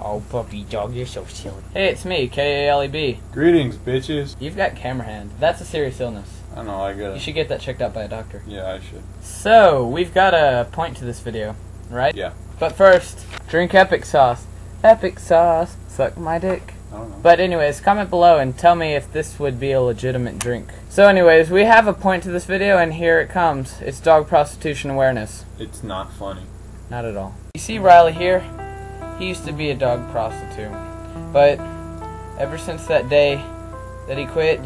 Oh, puppy dog, you're so silly. Hey, it's me, K A L E B. Greetings, bitches. You've got camera hand. That's a serious illness. I know, I You gotta. should get that checked out by a doctor. Yeah, I should. So, we've got a point to this video, right? Yeah. But first, drink epic sauce. Epic sauce. Suck my dick. I don't know. But anyways, comment below and tell me if this would be a legitimate drink. So anyways, we have a point to this video and here it comes. It's dog prostitution awareness. It's not funny. Not at all. You see Riley here? He used to be a dog prostitute. But ever since that day that he quit,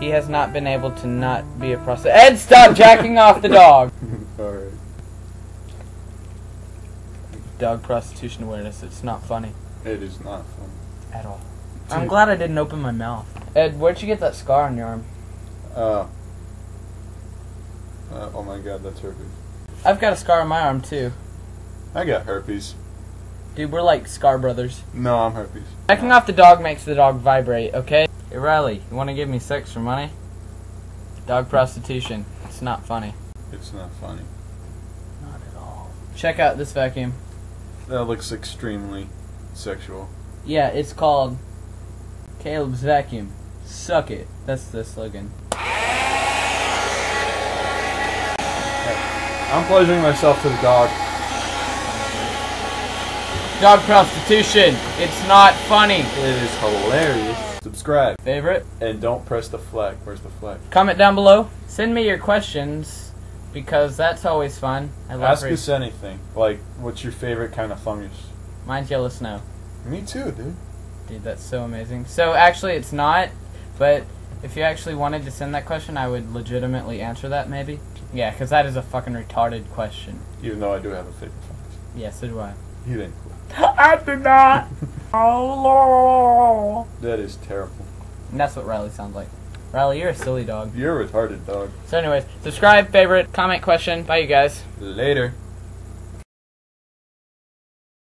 he has not been able to not be a prostitute. Ed, stop jacking off the dog! Alright. Dog prostitution awareness. It's not funny It is not funny. at all. I'm glad I didn't open my mouth. Ed, where'd you get that scar on your arm? Uh, uh. Oh my god, that's herpes. I've got a scar on my arm too. I got herpes. Dude, we're like scar brothers. No, I'm herpes. Backing off the dog makes the dog vibrate, okay? Hey Riley, you wanna give me sex for money? Dog prostitution. It's not funny. It's not funny. Not at all. Check out this vacuum. That looks extremely sexual. Yeah, it's called Kaleb's Vacuum. Suck it. That's the slogan. I'm pleasuring myself to the dog. Dog prostitution. It's not funny. It is hilarious. Subscribe Favorite? and don't press the flag. Where's the flag? Comment down below. Send me your questions because that's always fun. I love Ask us anything. Like, what's your favorite kind of fungus? Mine's yellow snow. Me too, dude. Dude, that's so amazing. So actually, it's not. But if you actually wanted to send that question, I would legitimately answer that. Maybe. Yeah, because that is a fucking retarded question. Even though I do have a favorite fungus. Yeah, so do I. You didn't. I did not. oh lord. That is terrible. And that's what Riley sounds like. Riley, you're a silly dog. You're a retarded dog. So, anyways, subscribe, favorite, comment, question. Bye, you guys. Later.